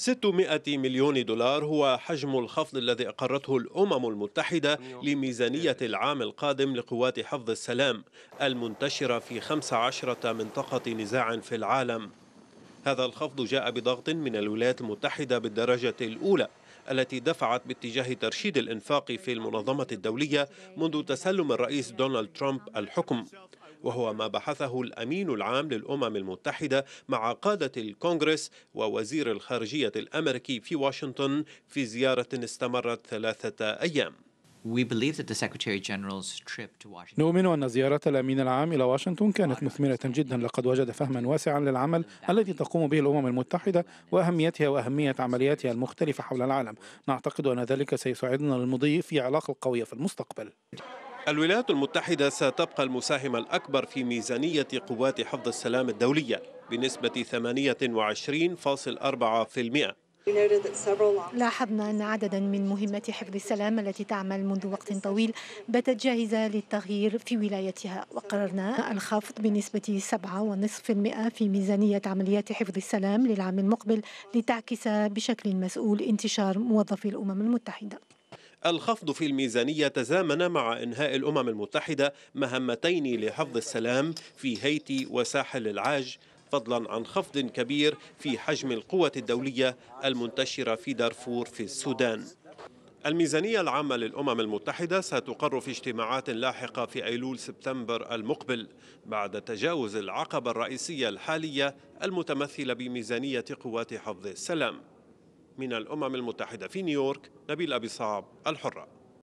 600 مليون دولار هو حجم الخفض الذي أقرته الأمم المتحدة لميزانية العام القادم لقوات حفظ السلام المنتشرة في 15 منطقة نزاع في العالم. هذا الخفض جاء بضغط من الولايات المتحدة بالدرجة الأولى التي دفعت باتجاه ترشيد الإنفاق في المنظمة الدولية منذ تسلم الرئيس دونالد ترامب الحكم. وهو ما بحثه الأمين العام للأمم المتحدة مع قادة الكونغرس ووزير الخارجية الأمريكي في واشنطن في زيارة استمرت ثلاثة أيام. نؤمن أن زيارة الأمين العام إلى واشنطن كانت مثمرة جدا لقد وجد فهما واسعا للعمل الذي تقوم به الأمم المتحدة وأهميتها وأهمية عملياتها المختلفة حول العالم نعتقد أن ذلك سيساعدنا للمضي في علاقة قوية في المستقبل الولايات المتحدة ستبقى المساهم الأكبر في ميزانية قوات حفظ السلام الدولية بنسبة 28.4% لاحظنا أن عددا من مهمات حفظ السلام التي تعمل منذ وقت طويل باتت جاهزة للتغيير في ولايتها وقررنا الخفض بنسبة 7.5% في ميزانية عمليات حفظ السلام للعام المقبل لتعكس بشكل مسؤول انتشار موظفي الأمم المتحدة. الخفض في الميزانية تزامن مع إنهاء الأمم المتحدة مهمتين لحفظ السلام في هيتي وساحل العاج فضلا عن خفض كبير في حجم القوة الدولية المنتشرة في دارفور في السودان. الميزانية العامة للأمم المتحدة ستقر في اجتماعات لاحقة في أيلول سبتمبر المقبل بعد تجاوز العقبة الرئيسية الحالية المتمثلة بميزانية قوات حفظ السلام. من الأمم المتحدة في نيويورك نبيل أبي صعب الحرة